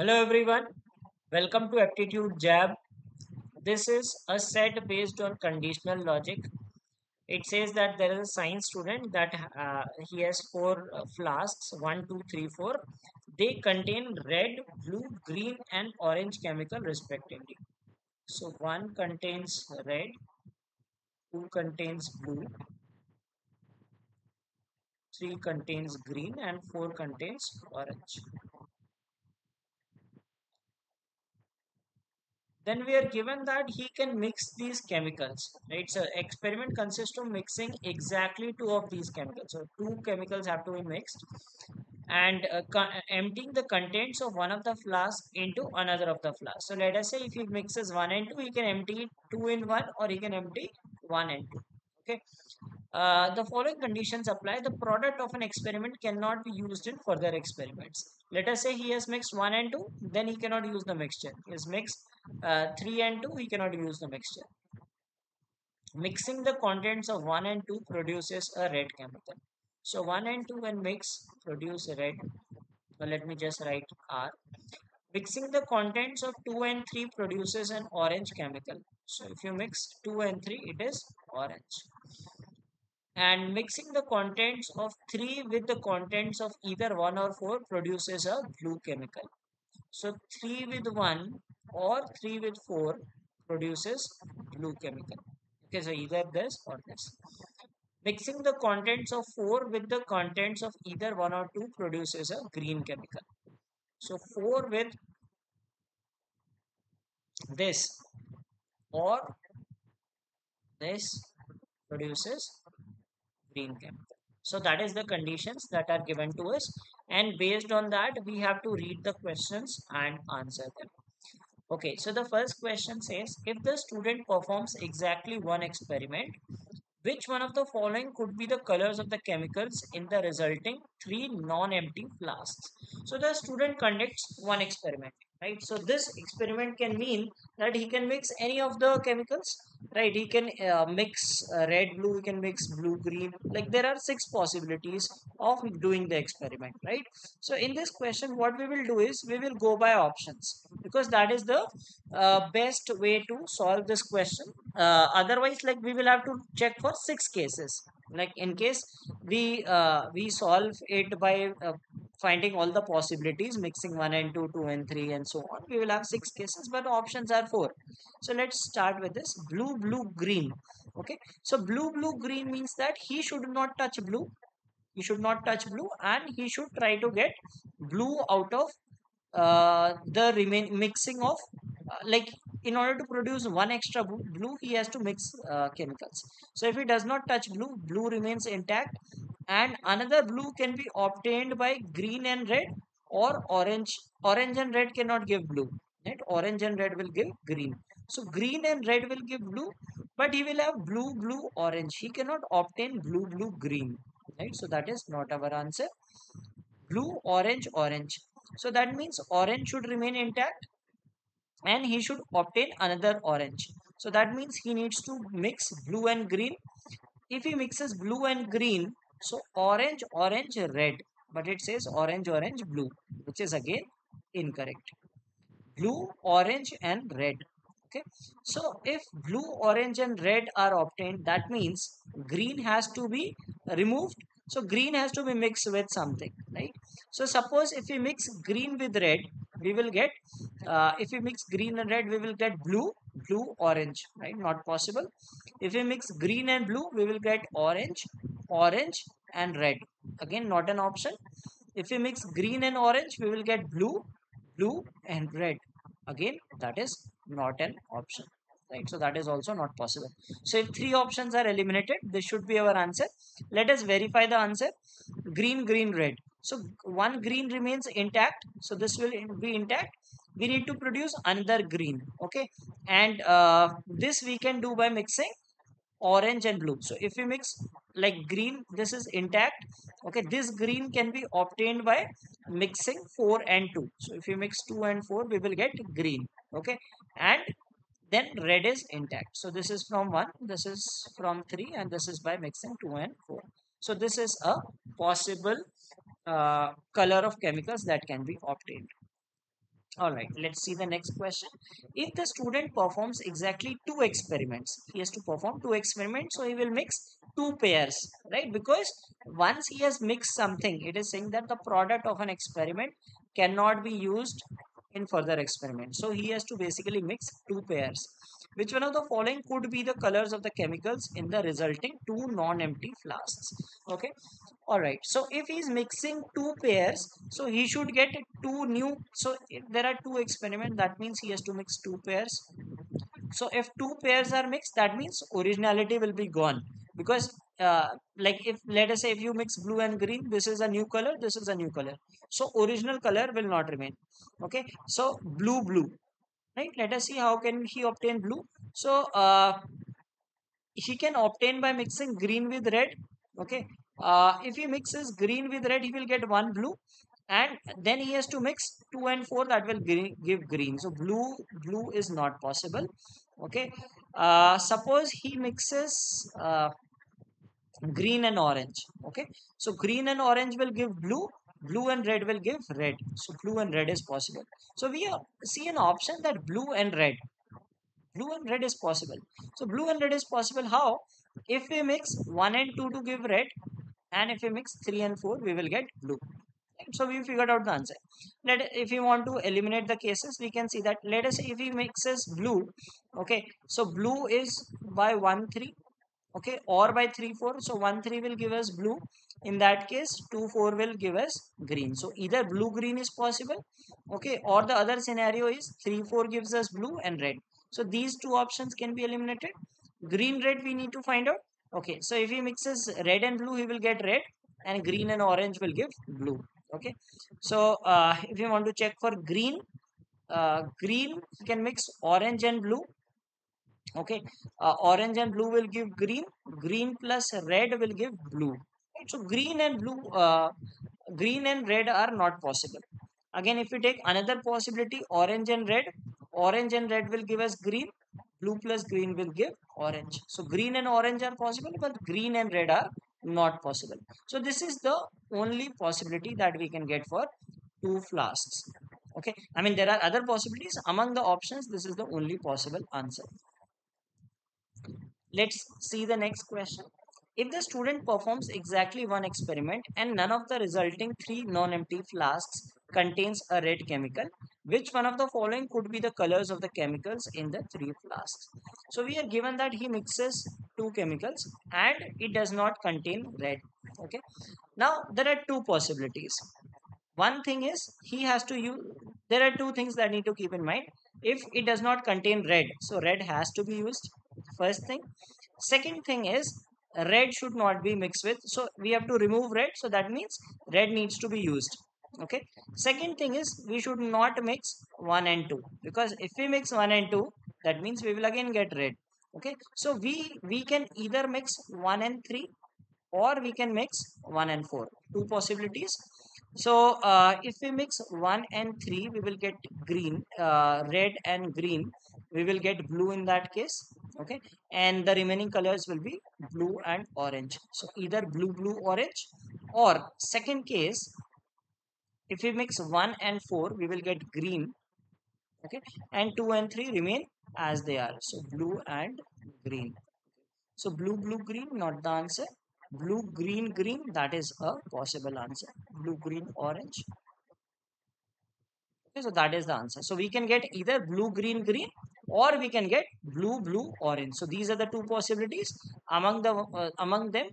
Hello everyone, welcome to Aptitude Jab. This is a set based on conditional logic. It says that there is a science student that uh, he has four uh, flasks one, two, three, four. They contain red, blue, green, and orange chemical respectively. So one contains red, two contains blue, three contains green, and four contains orange. Then we are given that he can mix these chemicals right? So experiment consists of mixing exactly two of these chemicals. So two chemicals have to be mixed and uh, emptying the contents of one of the flask into another of the flask so let us say if he mixes one and two he can empty two in one or he can empty one and two okay? Uh, the following conditions apply. The product of an experiment cannot be used in further experiments. Let us say he has mixed 1 and 2 then he cannot use the mixture. He has mixed uh, 3 and 2 he cannot use the mixture. Mixing the contents of 1 and 2 produces a red chemical. So 1 and 2 when mixed produce a red. So let me just write r. Mixing the contents of 2 and 3 produces an orange chemical. So if you mix 2 and 3 it is orange and mixing the contents of 3 with the contents of either 1 or 4 produces a blue chemical. So 3 with 1 or 3 with 4 produces blue chemical. Okay, so either this or this. Mixing the contents of 4 with the contents of either 1 or 2 produces a green chemical. So 4 with this or this produces green chemical. So that is the conditions that are given to us and based on that we have to read the questions and answer them. Okay, so the first question says if the student performs exactly one experiment, which one of the following could be the colors of the chemicals in the resulting three non-empty flasks? So the student conducts one experiment, right? So this experiment can mean that he can mix any of the chemicals right? He can uh, mix uh, red blue he can mix blue green. Like there are six possibilities of doing the experiment right? So in this question what we will do is we will go by options because that is the uh, best way to solve this question. Uh, otherwise like we will have to check for six cases. Like in case we uh, we solve it by uh, finding all the possibilities mixing 1 and 2 2 and 3 and so on. We will have six cases but options are four. So let's start with this blue blue green. Okay. So blue blue green means that he should not touch blue. He should not touch blue and he should try to get blue out of uh, the remain mixing of uh, like in order to produce one extra blue he has to mix uh, chemicals. So if he does not touch blue blue remains intact and another blue can be obtained by green and red or orange. Orange and red cannot give blue right? Orange and red will give green. So green and red will give blue but he will have blue blue orange. He cannot obtain blue blue green right? So that is not our answer. Blue orange orange. So that means orange should remain intact and he should obtain another orange. So that means he needs to mix blue and green. If he mixes blue and green so orange orange red. But it says orange orange blue which is again incorrect. Blue orange and red. Okay. So if blue orange and red are obtained that means green has to be removed. So green has to be mixed with something right? So suppose if we mix green with red we will get uh, if we mix green and red we will get blue blue orange right? Not possible. If we mix green and blue we will get orange orange and red. Again not an option. If we mix green and orange we will get blue blue and red. Again that is not an option right? So that is also not possible. So if three options are eliminated this should be our answer. Let us verify the answer. Green green red. So one green remains intact. So this will be intact. We need to produce another green okay? And uh, this we can do by mixing orange and blue. So if we mix like green this is intact. Okay this green can be obtained by mixing 4 and 2 so if you mix 2 and 4 we will get green. Okay and then red is intact. So this is from 1 this is from 3 and this is by mixing 2 and 4 so this is a possible uh, color of chemicals that can be obtained. All right let's see the next question. If the student performs exactly two experiments he has to perform two experiments so he will mix two pairs right? Because once he has mixed something it is saying that the product of an experiment cannot be used in further experiment so he has to basically mix two pairs which one of the following could be the colors of the chemicals in the resulting two non-empty flasks okay? All right. So if he's mixing two pairs so he should get two new so if there are two experiments that means he has to mix two pairs. So if two pairs are mixed that means originality will be gone because uh, like if let us say if you mix blue and green this is a new color this is a new color. So original color will not remain. Okay? So blue blue. Right? Let us see how can he obtain blue. So uh, he can obtain by mixing green with red. Okay? Uh, if he mixes green with red he will get one blue. And then he has to mix 2 and 4 that will green, give green. So blue blue is not possible. Okay? Uh, suppose he mixes uh, green and orange okay? So green and orange will give blue blue and red will give red. So blue and red is possible. So we uh, see an option that blue and red blue and red is possible. So blue and red is possible how? If we mix 1 and 2 to give red and if we mix 3 and 4 we will get blue. So we figured out the answer. Let if we want to eliminate the cases we can see that let us say if he mixes blue okay? So blue is by 1 3 okay or by 3 4 so 1 3 will give us blue. In that case 2 4 will give us green. So either blue green is possible okay or the other scenario is 3 4 gives us blue and red. So these two options can be eliminated. Green red we need to find out. Okay so if he mixes red and blue he will get red and green and orange will give blue. Okay so uh, if you want to check for green uh, green can mix orange and blue okay? Uh, orange and blue will give green. Green plus red will give blue. Right? so green and blue uh, green and red are not possible. Again if we take another possibility orange and red orange and red will give us green. Blue plus green will give orange. So green and orange are possible but green and red are not possible. So this is the only possibility that we can get for two flasks. Okay? I mean there are other possibilities. Among the options this is the only possible answer Let's see the next question. If the student performs exactly one experiment and none of the resulting three non-empty flasks contains a red chemical, which one of the following could be the colors of the chemicals in the three flasks? So we are given that he mixes two chemicals and it does not contain red. Okay. Now there are two possibilities. One thing is he has to use, there are two things that need to keep in mind. If it does not contain red, so red has to be used first thing. Second thing is red should not be mixed with so we have to remove red so that means red needs to be used okay? Second thing is we should not mix 1 and 2 because if we mix 1 and 2 that means we will again get red okay? So we we can either mix 1 and 3 or we can mix 1 and 4 two possibilities. So uh, if we mix 1 and 3 we will get green uh, red and green we will get blue in that case okay? And the remaining colors will be blue and orange. So either blue blue orange or second case if we mix 1 and 4 we will get green. Okay? And 2 and 3 remain as they are. So blue and green. So blue blue green not the answer. Blue green green that is a possible answer. Blue green orange. Okay? So that is the answer. So we can get either blue green green or we can get blue blue orange. So these are the two possibilities. Among the uh, among them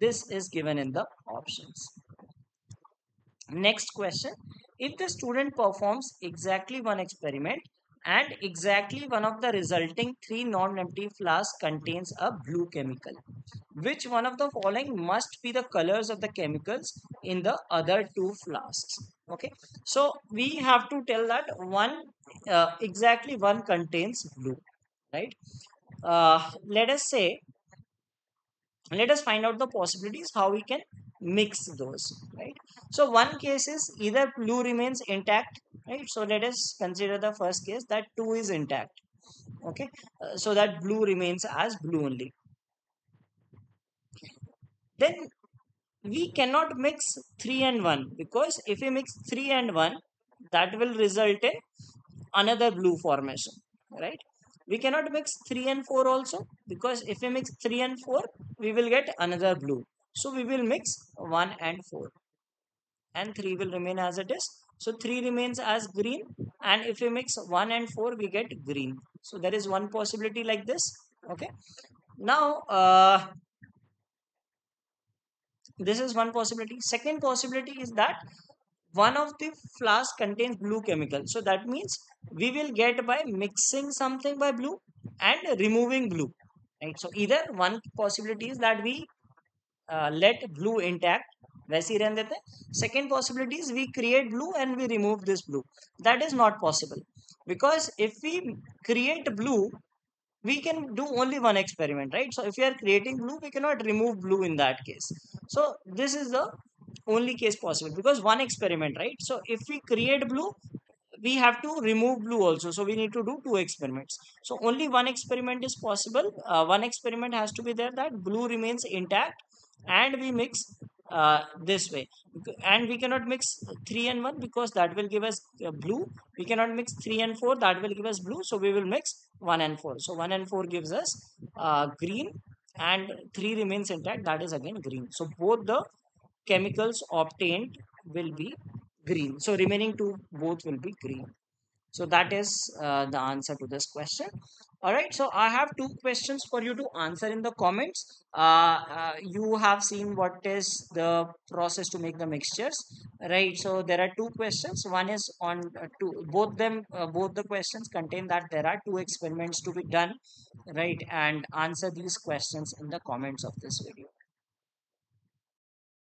this is given in the options. Next question. If the student performs exactly one experiment and exactly one of the resulting three non-empty flasks contains a blue chemical which one of the following must be the colors of the chemicals in the other two flasks? Okay. So we have to tell that one uh, exactly one contains blue right? Uh, let us say let us find out the possibilities how we can mix those right? So one case is either blue remains intact right? So let us consider the first case that 2 is intact okay? Uh, so that blue remains as blue only. Then we cannot mix 3 and 1 because if we mix 3 and 1 that will result in another blue formation right? We cannot mix 3 and 4 also because if we mix 3 and 4 we will get another blue. So we will mix 1 and 4 and 3 will remain as it is. So 3 remains as green. And if we mix 1 and 4 we get green. So there is one possibility like this okay? Now uh, this is one possibility. Second possibility is that one of the flask contains blue chemical so that means we will get by mixing something by blue and removing blue right so either one possibility is that we uh, let blue intact वैसे ही रहने देते हैं second possibility is we create blue and we remove this blue that is not possible because if we create blue we can do only one experiment right so if we are creating blue we cannot remove blue in that case so this is the only case possible. Because one experiment right? So if we create blue we have to remove blue also. So we need to do two experiments. So only one experiment is possible. Uh, one experiment has to be there that blue remains intact and we mix uh, this way. And we cannot mix 3 and 1 because that will give us uh, blue. We cannot mix 3 and 4 that will give us blue. So we will mix 1 and 4 so 1 and 4 gives us uh, green and 3 remains intact. That is again green. So both the chemicals obtained will be green. So remaining two both will be green. So that is uh, the answer to this question. All right so i have two questions for you to answer in the comments. Uh, uh, you have seen what is the process to make the mixtures right? So there are two questions. One is on uh, two both them uh, both the questions contain that there are two experiments to be done right? And answer these questions in the comments of this video